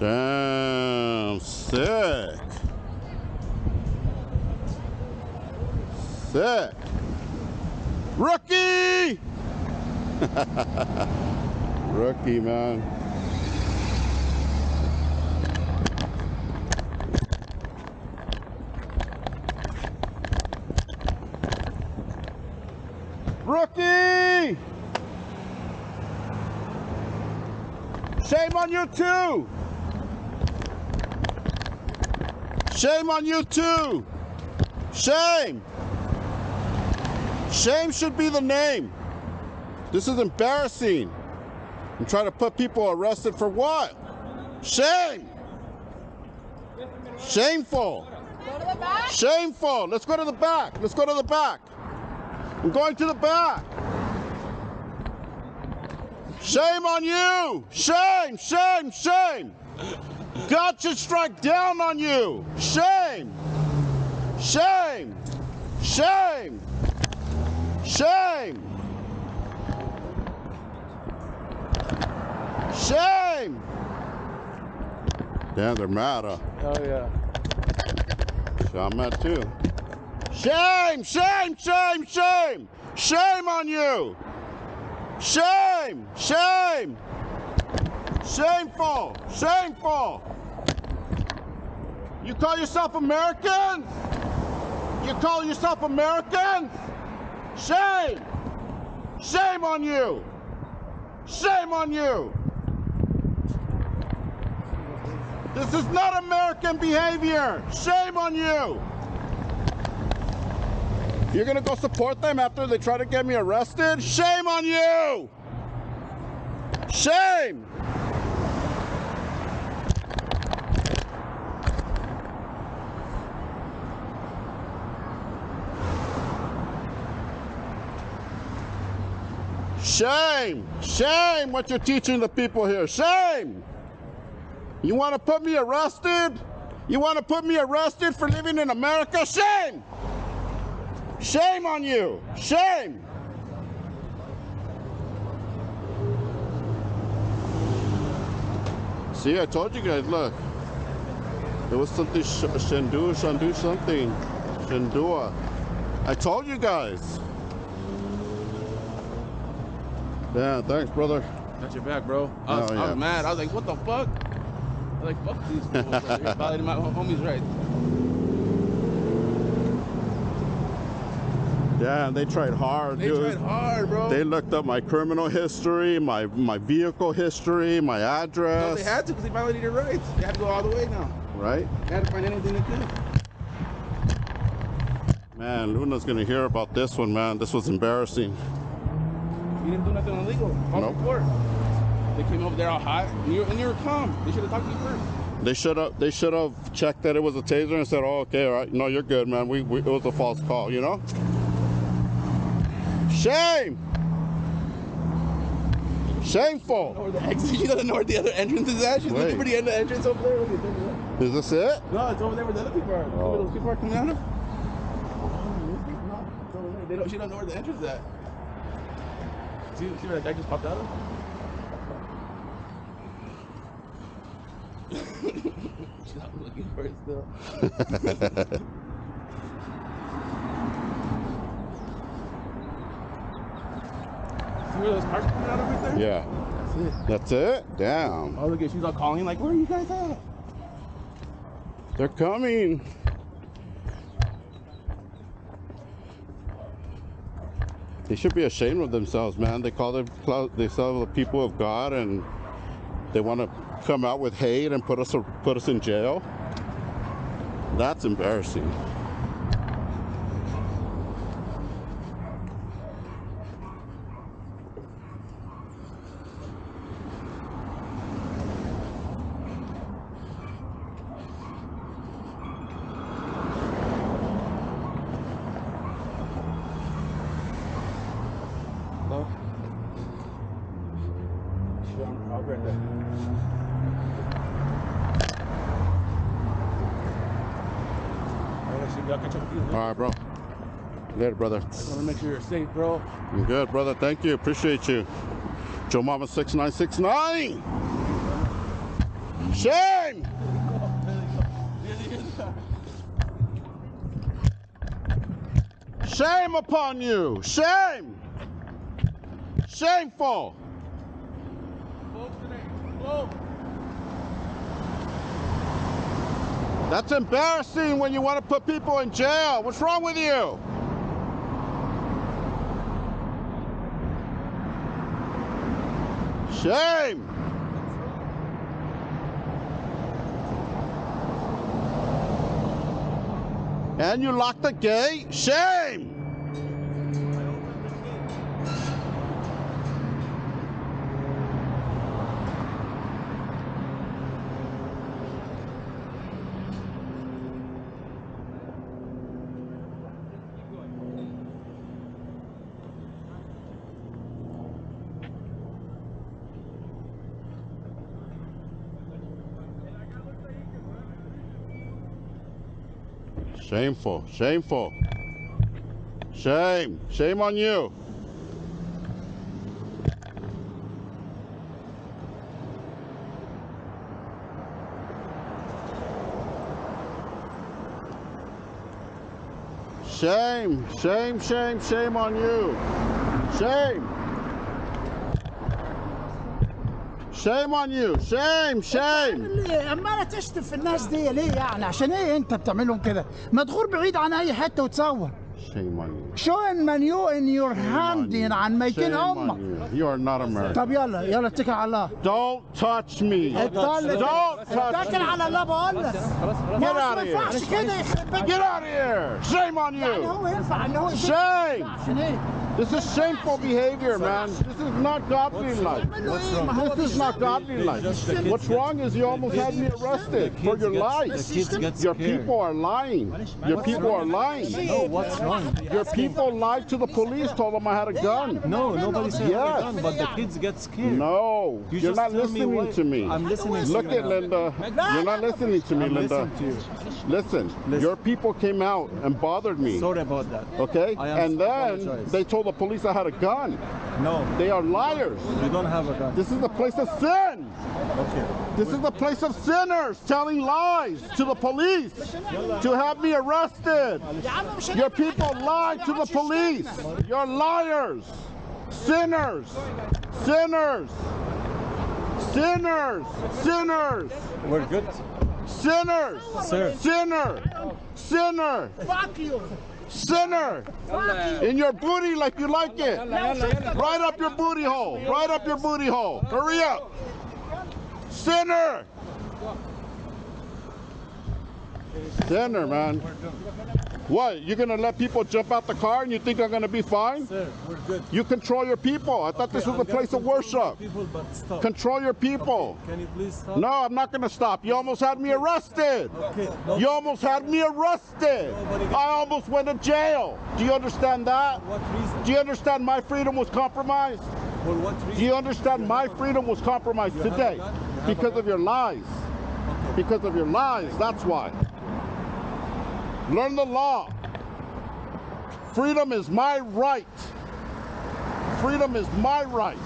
Damn, sick. Sick. Rookie! Rookie, man. Rookie! Shame on you too! Shame on you too! Shame! Shame should be the name. This is embarrassing. I'm trying to put people arrested for what? Shame! Shameful! Shameful! Let's go to the back. Let's go to the back. I'm going to the back. Shame on you! Shame! Shame! Shame! God should strike down on you! Shame! Shame! Shame! Shame! Shame! Damn, they're mad, huh? Oh yeah. Yeah, I'm mad too. Shame! Shame! Shame! Shame! Shame on you! Shame! Shame! Shameful! Shameful! You call yourself Americans? You call yourself Americans? Shame! Shame on you! Shame on you! This is not American behavior! Shame on you! You're gonna go support them after they try to get me arrested? Shame on you! Shame! Shame! Shame what you're teaching the people here. Shame! You want to put me arrested? You want to put me arrested for living in America? Shame! Shame on you! Shame! See, I told you guys, look. There was something, sh- Shandu, Shandu something. Shandua. I told you guys. Yeah, thanks, brother. Got your back, bro. I oh, was, Oh, I was mad. I was like, what the fuck? I was like, fuck these people. They're violating my homie's rights. Yeah, they tried hard, They dude. tried hard, bro. They looked up my criminal history, my my vehicle history, my no, address. they had to because they violated your rights. They had to go all the way now. right? They had to find anything to could. Man, Luna's gonna hear about this one, man. This was embarrassing. You didn't do nothing illegal. Off Nope. the court. They came over there all hot, and you, and you were calm. They should have talked to you first. They should have they should have checked that it was a taser and said, "Oh, okay, all right, no, you're good, man. We, we it was a false call, you know." Shame. Shameful. Or the exit. She doesn't know where the other entrance is at. She's Wait. looking for the end of the entrance over there. Look at that. Is this it? No, it's over there where the other people are. Oh. those people are coming out of. No, it's over there. They don't, she doesn't know where the entrance is at. See, see where that guy just popped out of? She's not looking for it still. See where those cars coming out of right there? Yeah. That's it. That's it. Damn. Oh, look at she's all calling like, where are you guys at? They're coming. They should be ashamed of themselves, man. They call them themselves the people of God, and they want to come out with hate and put us put us in jail. That's embarrassing. Hello? Sure, I'm- I'll be right there. Alright, so y'all catch up with you. All right, bro. Later, brother. I just want to make sure you're safe, bro. I'm good, brother. Thank you. Appreciate you. Joe Mama six nine six nine. Shame! Shame upon you! Shame! Shameful! That's embarrassing when you want to put people in jail. What's wrong with you? Shame! And you locked the gate? Shame! Shameful, shameful. Shame, shame on you. Shame, shame, shame, shame on you. Shame. شيم اون يو شيم شيم عماله تشتف الناس دي ليه يعني؟ عشان إيه أنت بتعملهم كده؟ ما تغور بعيد عن أي حتة وتصور. شيم اون يو شيم اون يو ان يور هاند عن ميتين أمك يو ار نوت امريكان طب يلا يلا اتكل على الله. دونت تاتش مي اتكل على الله. بقول لك. ما ينفعش كده يخرب بيتك جيت اوت هير شيم اون يو يعني هو ينفع إن هو شيم عشان إيه؟ This is shameful behavior, man. This is not godly life. This is not godly life. What's wrong is you almost had me arrested for your lies. Your people are lying. Your people are lying. No, what's wrong? Your people lied to the police, told them I had a gun. No, nobody said yes. a gun, but the kids get scared. No, you you're not listening me to me. I'm listening Look at Linda. You're not listening to me, I'm Linda. To you. Listen, Listen, your people came out and bothered me. Sorry about that. Okay? And then apologize. they told the police I had a gun. No. They are liars. You don't have a gun. This is the place of sin. Okay. This is the place of sinners telling lies to the police to have me arrested. Your people lied to the police. You're liars. Sinners. Sinners. Sinners. Sinners. We're good. Sinners. Sir. Sinner. Sinner. Fuck you. Sinner. In your booty like you like it. Right up your booty hole. Right up your booty hole. Hurry up. Sinner. Sinner, man. What? You're gonna let people jump out the car and you think I'm gonna be fine? Sir, we're good. You control your people. I thought this was a place of worship. People. Control your people. Can you please stop? No, I'm not gonna stop. You almost had me arrested. Okay. No. You almost had me arrested. I almost went to jail. Do you understand that? What reason? Do you understand my freedom was compromised? For what reason? Do you understand my freedom was compromised You today? gun? You have a Because of your lies. Because of your lies. That's why. Learn the law. Freedom is my right. Freedom is my right.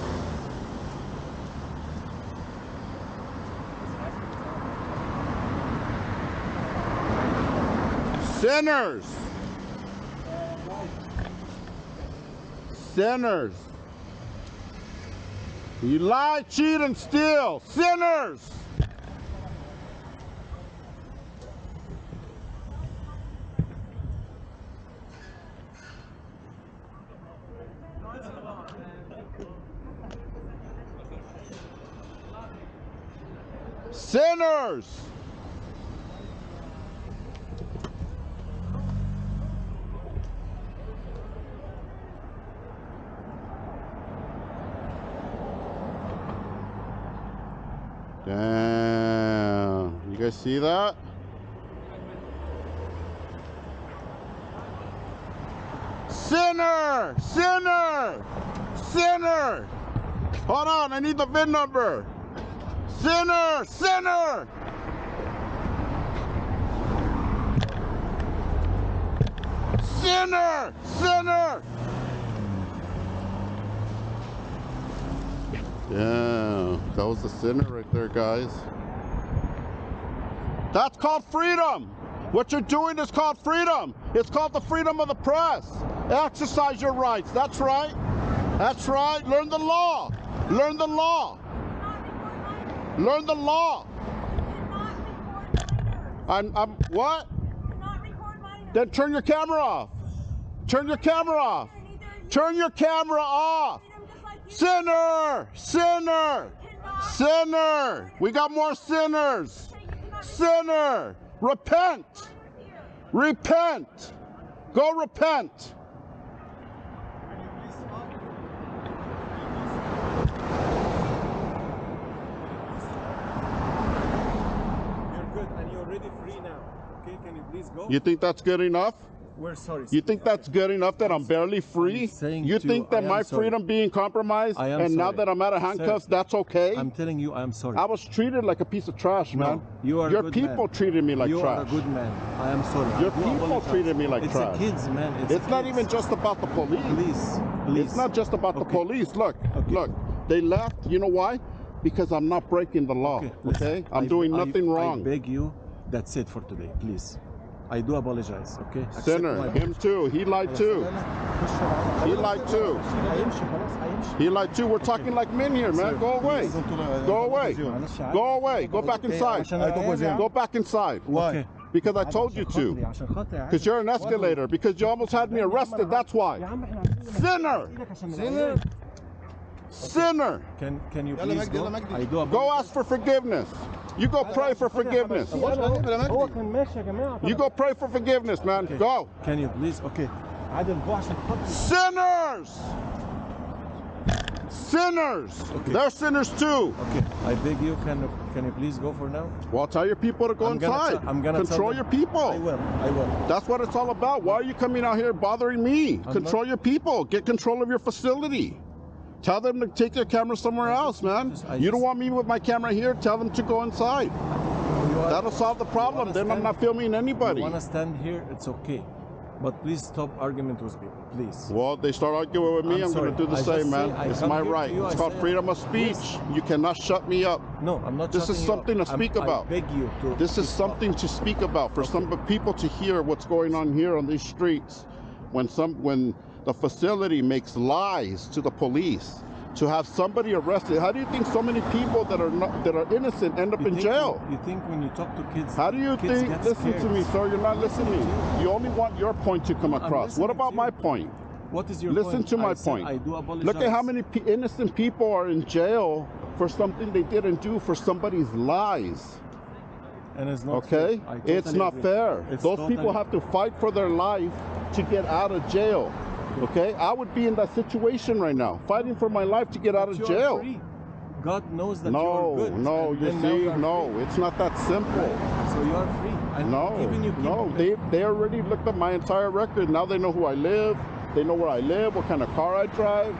Sinners. Sinners. You lie, cheat, and steal. Sinners. Sinners. Damn. You guys see that? Sinner! Sinner! Sinner! Hold on, I need the VIN number. Sinner! Sinner! Sinner! Sinner! Yeah, that was the sinner right there, guys. That's called freedom. What you're doing is called freedom. It's called the freedom of the press. Exercise your rights. That's right. That's right. Learn the law. Learn the law. Learn the law. I'm, I'm what? Then turn your camera off. Turn your camera off. Turn your camera off. Sinner! Sinner! Sinner! We got more sinners. Sinner! Repent! Repent! Go repent! You're good and you're already free now. Okay, can you please go? You think that's good enough? We're sorry. You think that's good enough that I'm barely free? I'm You think you, that my sorry. freedom being compromised I am and now that I'm out of Sir, handcuffs, that's okay? I'm telling you, I'm sorry. I was treated like a piece of trash, No, man. you are a Your people man. treated me like you trash. are a good man. I am sorry. Your people treated me like it's trash. It's kids, man. It's, It's not kids. even just about the police. Please, please. It's not just about the police. Look, Okay. look. They left. You know why? Because I'm not breaking the law. Okay, Okay? I'm I- doing I- nothing I wrong. beg you. That's it for today, please. I do apologize, okay? Sinner, him too. He lied too. He lied too. He lied too. We're talking like men here, man. Go away. Go away. Go away. Go back inside. Go back inside. Why? Because I told you to. Because you're an escalator. Because you almost had me arrested. That's why. Sinner. Sinner. Sinner. Can can you please go? I do go ask for forgiveness. You go pray for forgiveness. You go pray for forgiveness, man. Okay. Go. Can you please? Okay. Sinners! Sinners! Okay. They're sinners too. Okay, I beg you, can you, can you please go for now? Well, tell your people to go I'm inside. I'm gonna control your people. I will. I will. That's what it's all about. Why are you coming out here bothering me? I'm control your people. Get control of your facility. Tell them to take their camera somewhere else, man. you don't want me with my camera here? Tell them to go inside. That'll solve the problem. Then I'm not filming anybody. You wanna stand here? It's okay. But please stop argument with people, please. Well, they start arguing with me. I'm I'm, going to do the I same, man. I it's my right. you, It's I called say- freedom of speech. Yes. You cannot shut me up. No, I'm not. This is something up. to I'm- speak about. I beg you to. This is something to speak about for some people to hear what's going on here on these streets. When some when the facility makes lies to the police to have somebody arrested. How do you think so many people that are not that are innocent end up You in jail? when- You think when you talk to kids, How do you think? Listen to me, sir. You're not listening. You only want your point to come across. What about my point? What is your point? Listen point? to my I point. I do apologize. Look at how many innocent people are in jail for something they didn't do for somebody's lies. And it's not Okay? I it's not agree. fair. It's Those people have to fight for their life to get out of jail. Okay? I would be in that situation right now, fighting for my life to get out of you are jail. free. God knows that No, you're good. no, you see, you no, free. it's not that simple. So you are free. And No, even you no, they they already looked at my entire record. Now they know who I live. They know where I live, what kind of car I drive.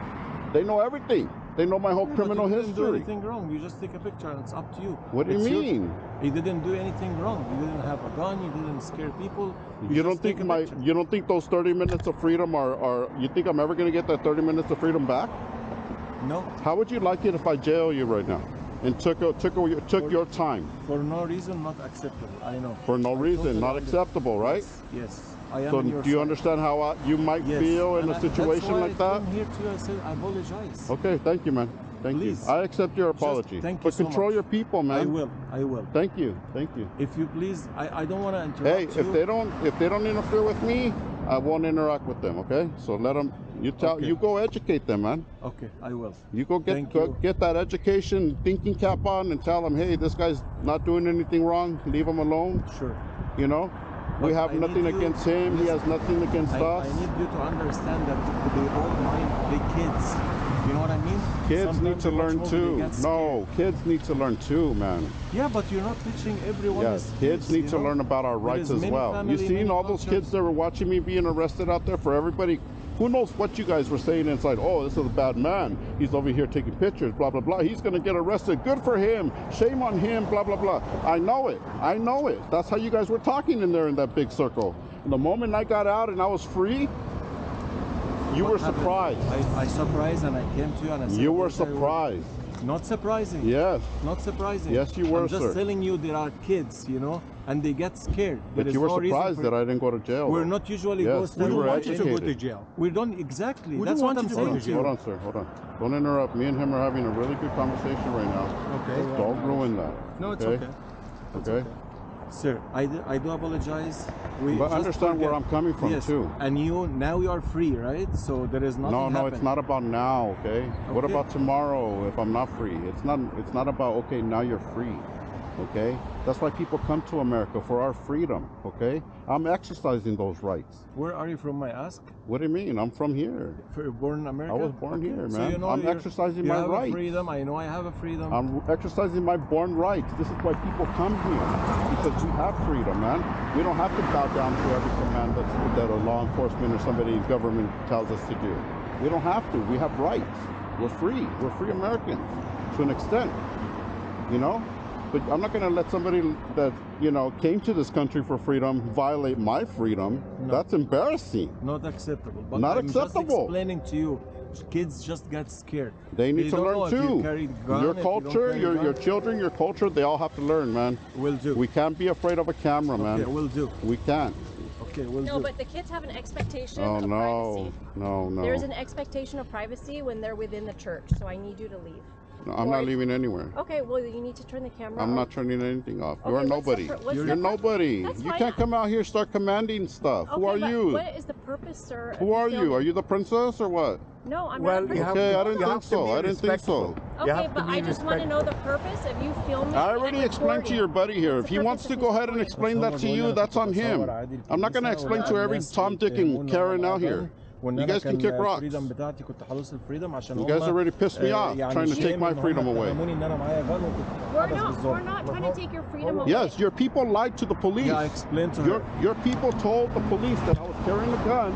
They know everything. They know my whole But criminal you didn't do history. anything wrong. You just take a picture and it's up to you. What do you your- mean? He didn't do anything wrong. You didn't have a gun. You didn't scare people. You don't think my picture. you don't think those 30 minutes of freedom are, are you think I'm ever gonna get that 30 minutes of freedom back? No, How would you like it if I jail you right now and took a, took a, took your time for no reason, not acceptable. I know. for no I reason, totally not acceptable, right? Yes, I am So do you side. understand how I, you might Yes. feel in and a I- situation why like I that? here to you. I said I apologize. Okay, thank you, man. Thank Please. you. I accept your apology. thank you but so control much. your people, man. I will. I will. Thank you. Thank you. If you please, I, I don't want to interrupt Hey, you. if they don't if they don't interfere with me, I won't interact with them. Okay? So let them. You tell. Okay. You go educate them, man. Okay, I will. You go get go, you. get that education thinking cap on and tell them, hey, this guy's not doing anything wrong. Leave him alone. Sure. You know, we have I nothing against him. He has nothing against I, us. I need you to understand that they don't mind the kids. You know what I mean? Kids Sometimes need to learn too. No, kids need to learn too, man. Yeah, but you're not teaching everyone. Yes, is kids need to know? learn about our rights as well. family, you seen all those cultures. kids that were watching me being arrested out there for everybody? Who knows what you guys were saying inside? Oh, this is a bad man. He's over here taking pictures, blah, blah, blah. He's going to get arrested. Good for him. Shame on him, blah, blah, blah. I know it. I know it. That's how you guys were talking in there in that big circle. And the moment I got out and I was free, you What were happened? surprised. I, I surprised and I came to you and I said, You were "Okay, I will-" surprised. Not surprising. Yes. Not surprising. Yes, you were, I'm just sir. telling you there are kids, you know, and they get scared. But There you were no surprised that I didn't go to jail. We're though. not usually Yes, ghost we town. were want you to go to educated. jail. We don't exactly. We That's don't what I'm saying go to to you. Hold on, sir. Hold on. Don't interrupt. Me and him are having a really good conversation right now. Okay. Don't ruin that. No, it's okay. Okay. Sir, I do, I do apologize. We But just understand where I'm coming from yes. too. And you now you are free, right? So there is nothing. No, no, it's not about now, okay? What about tomorrow if I'm not free? It's not it's not about okay, now you're free. Okay? That's why people come to America for our freedom, okay? I'm exercising those rights. Where are you from? I ask. What do you mean? I'm from here. For, born in America. I was born here, man. So you know I'm exercising my have a rights. freedom. I know I have a freedom. I'm exercising my born rights. This is why people come here because we have freedom, man. We don't have to bow down to every command that's, that a law enforcement or somebody in government tells us to do. We don't have to. We have rights. We're free. We're free Americans to an extent, you know. But I'm not going to let somebody that you know came to this country for freedom violate my freedom. No. That's embarrassing. not acceptable. But Not I'm acceptable. Just explaining to you, kids just get scared. They need to learn if you too. Your if you culture, your gun. your children, your culture, they all have to learn, man. We will do. We can't be afraid of a camera, man. okay, will do. We can't. Okay, we'll No, do. but the kids have an expectation Oh of no, privacy. no, no. There's an expectation of privacy when they're within the church, so I need you to leave. No, I'm not leaving anywhere. Okay, well you need to turn the camera I'm off. not turning anything off. Okay, You're what's the nobody. pur- what's You're the pur- nobody. That's You fine. can't come out here and start commanding stuff. Who Okay, are but you? What is the purpose, sir? of Who are filming? you? Are you the princess or what? No, I'm Well, not. a you have. Okay, to, I didn't you think have to so. be I didn't think so. respectful. You Okay, have but be I just want to know the purpose of you filming. I and already explained to recording. your buddy here. What's If the he wants purpose to of go ahead and recording? explain that to you, that's on him. I'm not going to explain to every Tom, Dick, and Karen out here. You guys can kick rocks. الفريدم بتاعتي كنت حلوس الفريدم عشان You guys هم، already pissed me آه، off يعني trying to شيء take my إن هم freedom away. اتهموني ان انا معايا gun وكنت We're حدث not. بالظبط. We're not trying to take your freedom away. Yes, your people lied to the police. Yeah, I explained to Your, her. your people told the police that I was carrying a gun,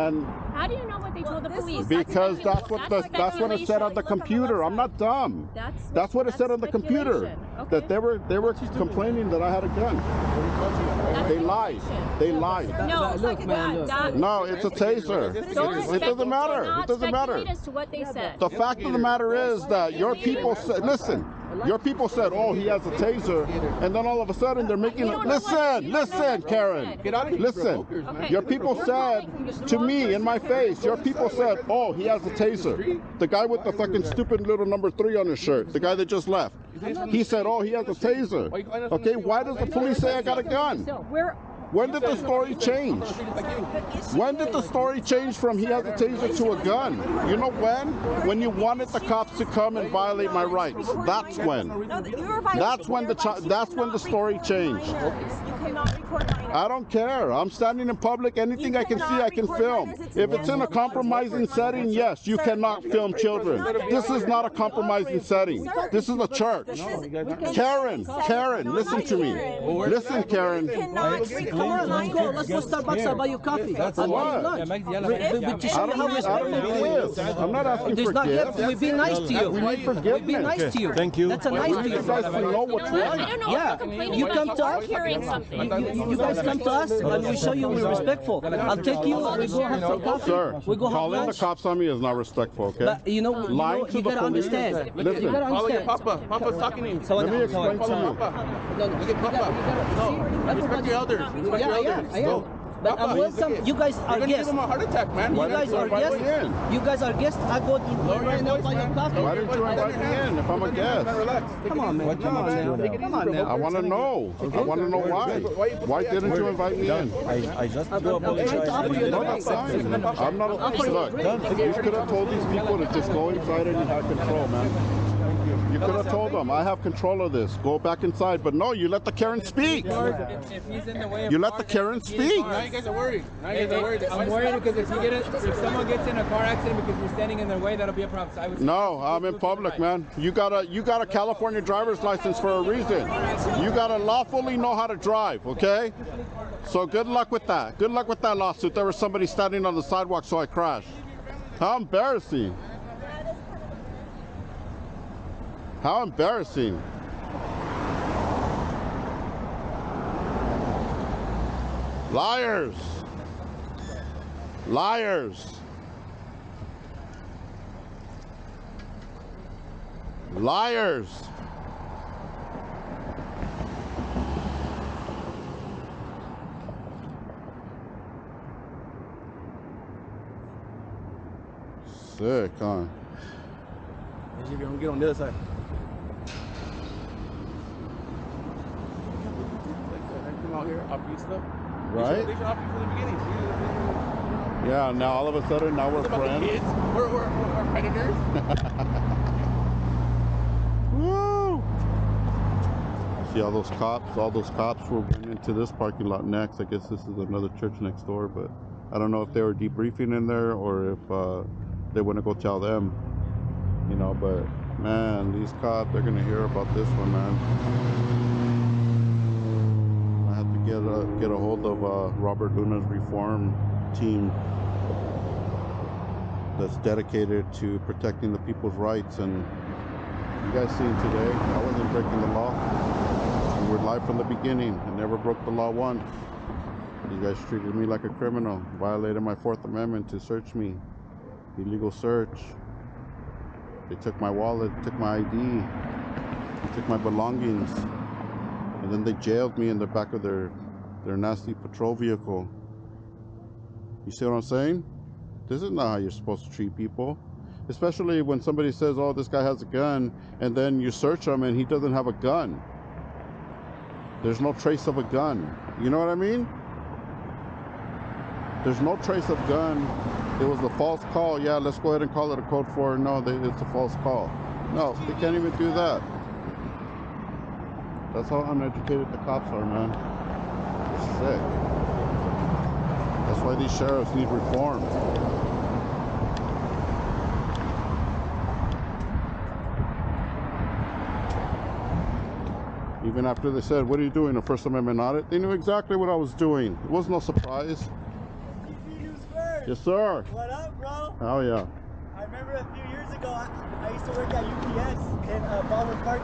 and How do you know what they told the police? was because speculation. that's what the, That's that's what it said on the Look on the computer. I'm not dumb. That's That's what it said on the computer. speculation. That they were they were complaining that I had a gun. That's They lied. They lied. No, Look, man, look. that, No, it's a taser. It, it doesn't matter. It doesn't matter. speculate as to what they said. The fact of the matter is that your people said, listen, your people said, oh, he has a taser, and then all of a sudden they're making a, don't know what- listen, you don't know listen, Karen. Get out of here, listen. brokers, man. Okay. Your people said to me in my face, your people said, oh, he has a taser. The guy with the fucking stupid little number three on his shirt, the guy that just left. He said, oh, he has a taser. Okay, why does the police say I got a gun? We're When did the story change? When did the story change from he has a taser to a gun? You know when? When you wanted the cops to come and violate my rights. That's when. That's when the that's when the story changed. I don't care. I'm standing in public. Anything I can see, I can film. If it's in a compromising setting, yes, you cannot film children. This is not a compromising setting. This is a church. Karen, Karen, listen to me. Listen, Karen. You cannot record minors. Let's go Starbucks. I'll buy you coffee. That's I'll buy what? you lunch. If- But to I show don't, you how need, I don't respectful need gifts. I'm not asking There's for not gifts. gifts. We be nice to you. We need We be forgiveness. nice to you. Thank you. That's a nice to you. you guys know what's I don't know Yeah. what you're complaining You come to us. You, you guys come to us and we show you we're respectful. I'll take you. We go have some coffee. Sir, We go have calling the cops on me is not respectful, okay? But you know, you, know, to you the gotta police. understand. Listen. You gotta Follow your papa. Papa's talking to you. So Let me explain to you. Papa. No, no. Look at Papa. No. Respect your elders. Respect Yeah, your yeah. I am. Go. But Papa, I'm welcome. You guys You're are gonna give guests. him a heart attack, man. You guys are guests. You guys are guests. I go in Lower your right now voice, buy your man. coffee. Why didn't you invite me in if I'm a guest? Relax. Come on, man. Come on, man. Come on, I want to know. I want to know why. Why didn't you invite me in? I, I just I'm- do I'm trying to you apologize. No, that's fine. I'm not. Look, you could have told these people to just go inside and you had control, man. You could have told them, I have control of this. Go back inside. But no, you let the Karen speak. If he's in the way You let the Karen then he is speak. Now you guys are worried. Now you guys are worried. I'm worried because if you get a, if someone gets in a car accident because you're standing in their way, that'll be a problem. So I would No, I'm in public, man. You got a you got a California driver's license for a reason. You got to lawfully know how to drive, okay? So good luck with that. Good luck with that lawsuit. There was somebody standing on the sidewalk, so I crashed. How embarrassing. How embarrassing. Liars. Liars. Liars. Sick, huh? Let's see if get on the other side. Like that. I come out here, stuff. They Right? should, they should offer you from the beginning. They they Yeah, now all of a sudden, now we're It's about the friends. kids. We're, we're, we're, predators. Woo! See all those cops? All those cops were went into this parking lot next. I guess this is another church next door, but I don't know if they were debriefing in there or if uh, they want to go tell them. You know, but man, these cops, they're gonna hear about this one, man. Get a, get a hold of uh, Robert Luna's reform team that's dedicated to protecting the people's rights and you guys seen today, I wasn't breaking the law. We were live from the beginning. I never broke the law once. You guys treated me like a criminal, violated my Fourth Amendment to search me. Illegal search. They took my wallet, took my ID, took my belongings, and then they jailed me in the back of their their nasty patrol vehicle. You see what I'm saying? This is not how you're supposed to treat people especially when somebody says, "Oh, this guy has a gun," and then you search him and he doesn't have a gun. There's no trace of a gun. You know what I mean? There's no trace of gun. It was a false call. Yeah, let's go ahead and call it a code four. No, they, it's a false call. No, they can't even do that. That's how uneducated the cops are, man. Sick. That's why these sheriffs need reform. Even after they said, What are you doing? A First Amendment audit? They knew exactly what I was doing. It was no surprise. Yes, sir. What up, bro? Oh, yeah. I remember a few years ago, I, I used to work at UPS in uh, Baldwin Park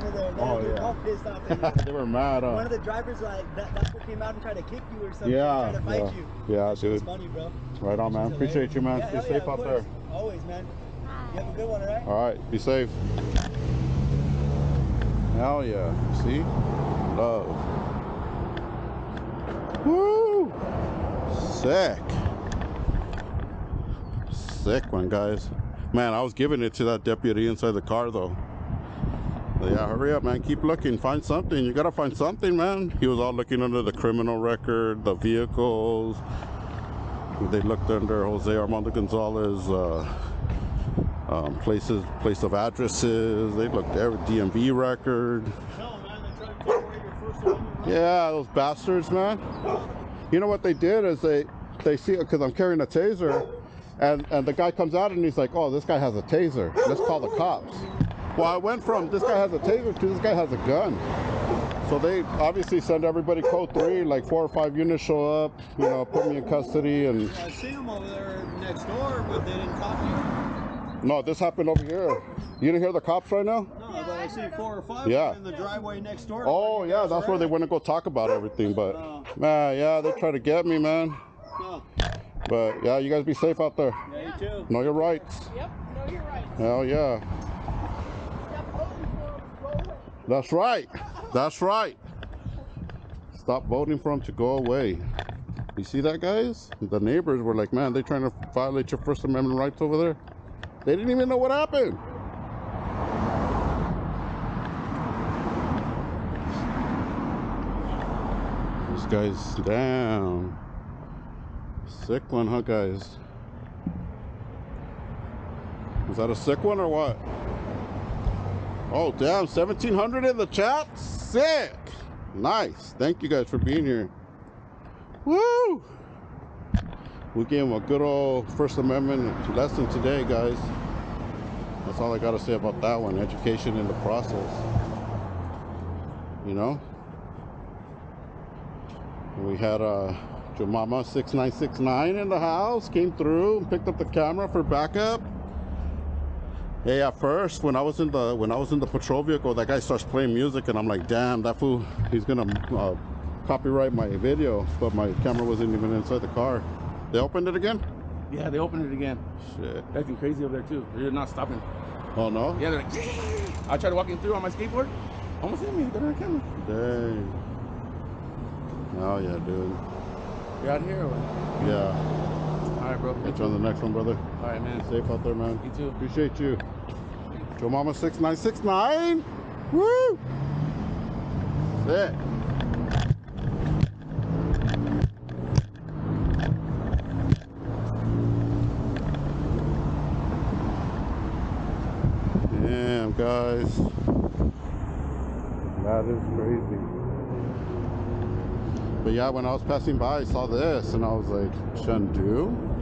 front of there. They Oh, were yeah. all pissed off they were mad, One of the drivers, like, that, that's what came out and tried to kick you or something. Yeah, Tried to fight yeah. you. Yeah, shit was funny, bro. Right on, man. Appreciate you, man. Yeah, Stay hell safe yeah, out there. Always, man. You have a good one, all right? All right, be safe. Hell yeah. See? Love. Woo! Sick. Sick one, guys. Man, I was giving it to that deputy inside the car, though. Yeah, hurry up, man. Keep looking. Find something. You gotta find something, man. He was all looking under the criminal record, the vehicles. They looked under Jose Armando Gonzalez, uh, um, places, place of addresses. They looked every DMV record. Yeah, those bastards, man. You know what they did is they they see because I'm carrying a taser, and and the guy comes out and he's like, "Oh, this guy has a taser. Let's call the cops." Well, I went from this guy has a taser to this guy has a gun. So they obviously send everybody code three, like four or five units show up, you know, put me in custody, and I seen them over there next door, but they didn't talk to you. no, this happened over here. You didn't hear the cops right now? No, but I see four or five Yeah. in the driveway next door. Oh yeah, that's where they went to go talk about everything. But man, yeah, they try to get me, man. No. But yeah, you guys be safe out there. Yeah, you too. Know your rights. Yep, no, your rights. right. Hell yeah. That's right. That's right. Stop voting for him to go away. You see that, guys? The neighbors were like, man, they're trying to violate your First Amendment rights over there. They didn't even know what happened. This guy's down. Sick one, huh, guys? Is that a sick one or what? Oh, damn, 1700 in the chat? Sick. Nice. Thank you guys for being here. Woo! We gave him a good old First Amendment lesson today, guys. That's all I got to say about that one. Education in the process. You know? We had uh, Joe Mama 6969 in the house, came through and picked up the camera for backup. Hey, at first, when I was in the when I was in the patrol vehicle, that guy starts playing music, and I'm like, "Damn, that fool, he's gonna uh, copyright my video." But my camera wasn't even inside the car. They opened it again. Yeah, they opened it again. Shit. Acting crazy over there too. They're not stopping. Oh no. Yeah, they're like, I tried walking through on my skateboard. Almost hit me. Got on camera. Dang. Oh yeah, dude. You're out here. Or what? Yeah. All right, bro. Catch you on the next one, brother. All right, man. Safe out there, man. You too. Appreciate you. Joe Mama six nine six nine. Woo! Sick. Damn, guys. That is crazy. But yeah, when I was passing by, I saw this and I was like, Shandu?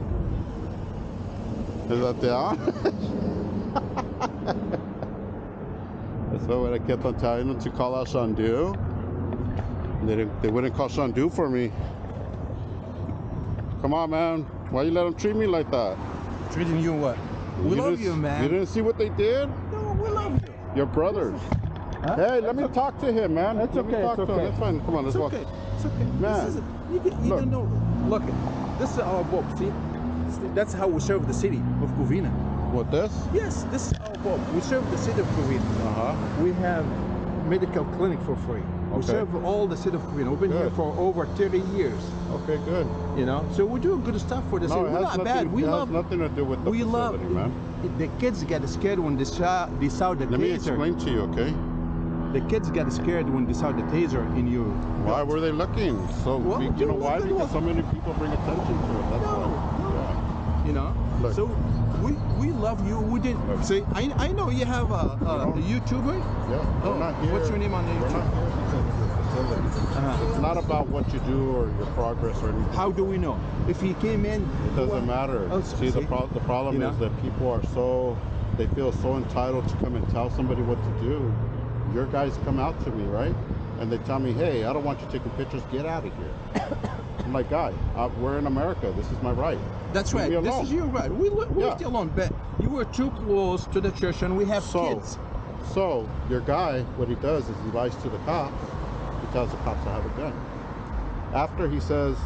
Is that down? That's what I kept on telling them to call out Shandu. They, didn't, they wouldn't call Shandu for me. Come on, man. Why you let them treat me like that? Treating you what? We You love you, man. You didn't see what they did? No, we love you. Your brothers. Hey, let me talk to him, man. It's let me okay, talk it's to him. okay. That's fine. Come on, let's It's walk. okay. It's okay. Man. This is, you can, you Look. don't know. Look, this is our Bob. See, that's how we serve the city of Covina. What this? Yes, this is our Bob. We serve the city of Covina. Uh huh. We have medical clinic for free. We serve all the city of Covina. We've been here for over 30 years. Okay, good. You know, so we're doing good stuff for the No, city. it We're not nothing, bad. We it love. has nothing to do with the we love. facility, man. The kids get scared when they saw they saw the Let me taser. explain to you, okay? The kids get scared when they saw the taser in you. Why were they looking? So Well, we- you know why? Because so many people bring attention to it. That's No, why. You know. Look. So we we love you. We didn't Look. say. I I know you have a, a, YouTuber. Yeah. Oh, not what's your name on the YouTube? not here because of the facility. Uh-huh. It's not about what you do or your progress or anything. How do we know? If he came in, It doesn't matter. Oh, so- see, the, pro- the problem is know? that people are so, they feel so entitled to come and tell somebody what to do. Your guys come out to me, right? And they tell me, hey, I don't want you taking pictures, get out of here. I'm like, guy, uh, we're in America. This is my right. That's Leave right. This is your right. We we're Yeah. still alone, but you were too close to the church, and we have So, kids. so your guy, what he does is he lies to the cops. He tells the cops I have a gun. After he says,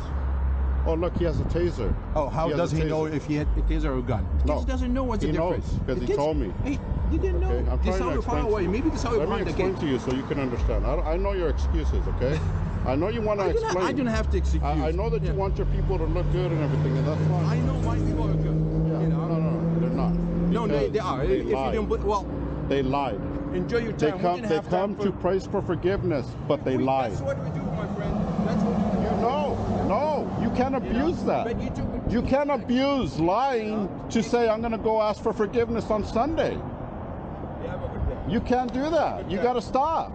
oh, look, he has a taser. Oh, how a does he know if he had a taser or a gun? The No. doesn't know what's He the knows, difference. 'cause The he kids- told me. Hey, you didn't know. Okay, I'm you trying to it far explain to away. you. Maybe this how you Let me explain to you so you can understand. I, I know your excuses, okay? I know you want to explain. I don't have to excuse. I, I know that Yeah. you want your people to look good and everything, and that's fine. I know my people are good. Yeah, you no, know? no, no, they're not. No, they, they are. They if you lied. don't, well, they lied. enjoy your time. We come. They have come to praise for forgiveness, but they We- lied. That's what we do, my friend. That's what we do. You know, no, you can't You know? abuse that. But you took You can't abuse lying to say I'm going to go ask for forgiveness on Sunday. You have a good day. You can't do that. You got to stop.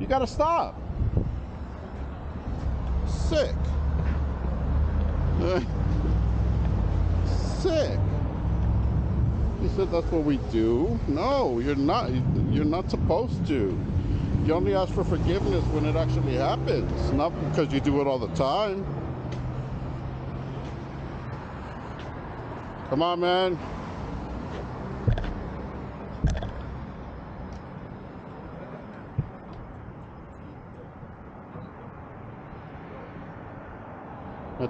You got to stop. Sick. Sick. He said that's what we do. No, you're not. You're not supposed to. You only ask for forgiveness when it actually happens, not because you do it all the time. Come on, man.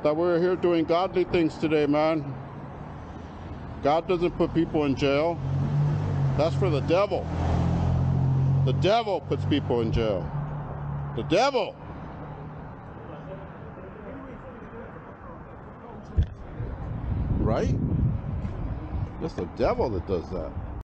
We were here doing godly things today, man. God doesn't put people in jail. That's for the devil. The devil puts people in jail. The devil. Right? That's the devil that does that.